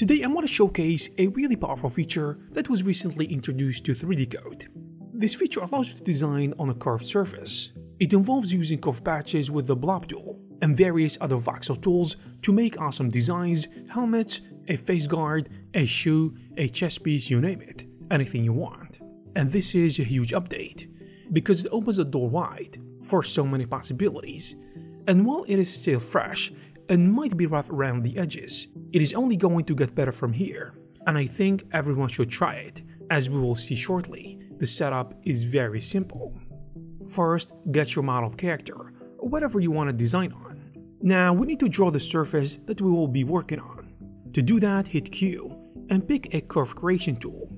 Today I want to showcase a really powerful feature that was recently introduced to 3D Coat. This feature allows you to design on a curved surface. It involves using curve patches with the blob tool and various other voxel tools to make awesome designs, helmets, a face guard, a shoe, a chest piece, you name it, anything you want. And this is a huge update, because it opens the door wide for so many possibilities. And while it is still fresh and might be rough around the edges, it is only going to get better from here, and I think everyone should try it, as we will see shortly. The setup is very simple. First, get your modeled character, or whatever you want to design on. Now, we need to draw the surface that we will be working on. To do that, hit Q, and pick a curve creation tool.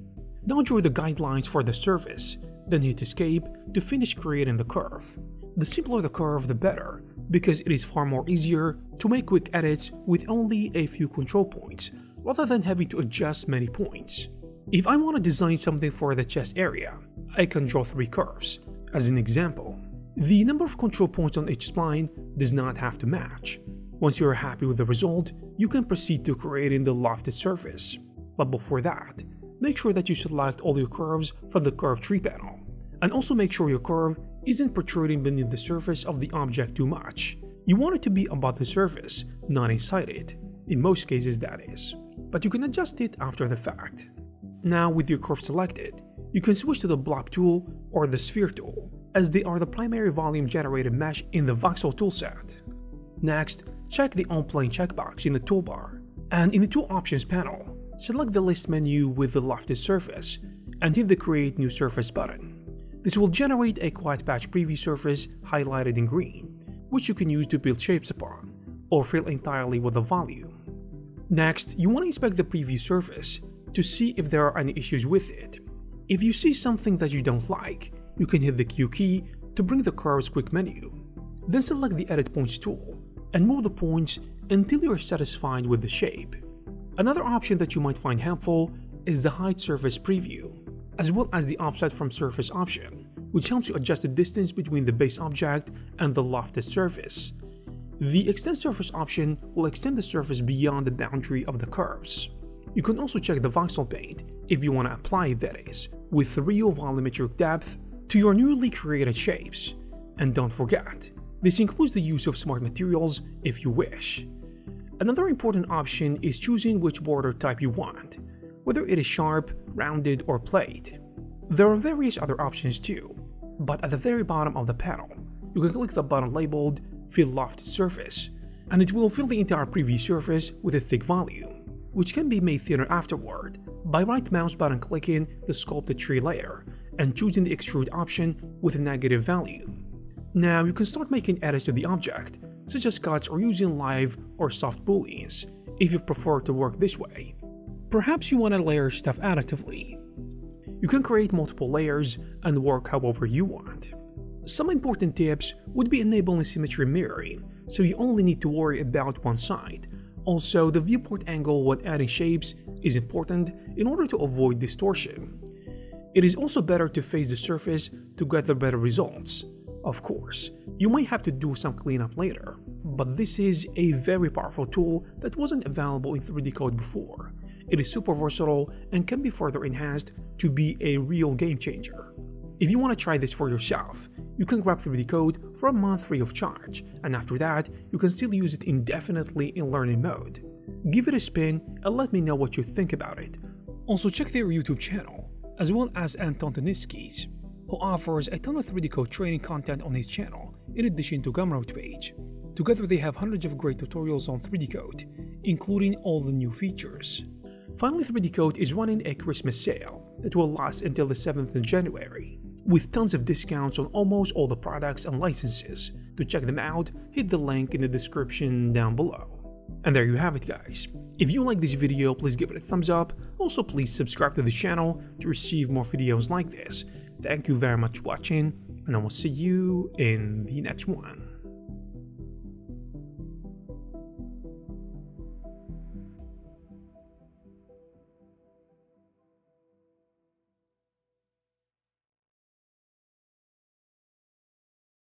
Now draw the guidelines for the surface, then hit escape to finish creating the curve. The simpler the curve, the better, because it is far more easier to make quick edits with only a few control points, rather than having to adjust many points. If I want to design something for the chest area, I can draw three curves. As an example, the number of control points on each spline does not have to match. Once you are happy with the result, you can proceed to creating the lofted surface. But before that, make sure that you select all your curves from the curve tree panel. And also make sure your curve isn't protruding beneath the surface of the object too much. You want it to be above the surface, not inside it. In most cases that is. But you can adjust it after the fact. Now with your curve selected, you can switch to the blob tool or the sphere tool, as they are the primary volume generated mesh in the voxel toolset. Next, check the on-plane checkbox in the toolbar, and in the tool options panel, select the list menu with the lofted surface, and hit the create new surface button. This will generate a curve patch preview surface highlighted in green, which you can use to build shapes upon, or fill entirely with a volume. Next, you want to inspect the preview surface to see if there are any issues with it. If you see something that you don't like, you can hit the Q key to bring the curve's quick menu. Then select the Edit Points tool and move the points until you are satisfied with the shape. Another option that you might find helpful is the Hide Surface Preview as well as the offset from surface option, which helps you adjust the distance between the base object and the lofted surface. The extend surface option will extend the surface beyond the boundary of the curves. You can also check the voxel paint, if you want to apply that is, with real volumetric depth to your newly created shapes. And don't forget, this includes the use of smart materials if you wish. Another important option is choosing which border type you want, whether it is sharp, rounded, or plate. There are various other options too, but at the very bottom of the panel, you can click the button labeled Fill Lofted Surface, and it will fill the entire preview surface with a thick volume, which can be made thinner afterward by right mouse button clicking the sculpted tree layer and choosing the extrude option with a negative value. Now you can start making edits to the object, such as cuts or using live or soft booleans, if you prefer to work this way. Perhaps you want to layer stuff additively. You can create multiple layers and work however you want. Some important tips would be enabling symmetry mirroring, so you only need to worry about one side. Also, the viewport angle when adding shapes is important in order to avoid distortion. It is also better to face the surface to get the better results. Of course, you might have to do some cleanup later, but this is a very powerful tool that wasn't available in 3D Coat before. It is super versatile and can be further enhanced to be a real game changer. If you want to try this for yourself, you can grab 3D Coat for a month free of charge, and after that, you can still use it indefinitely in learning mode. Give it a spin and let me know what you think about it. Also check their YouTube channel, as well as Anton Tenitsky's, who offers a ton of 3D Coat training content on his channel, in addition to Gumroad page. Together they have hundreds of great tutorials on 3D Coat, including all the new features. Finally 3D Coat is running a Christmas sale that will last until the 7th of January, with tons of discounts on almost all the products and licenses. To check them out, hit the link in the description down below. And there you have it guys. If you like this video, please give it a thumbs up. Also please subscribe to the channel to receive more videos like this. Thank you very much for watching, and I will see you in the next one.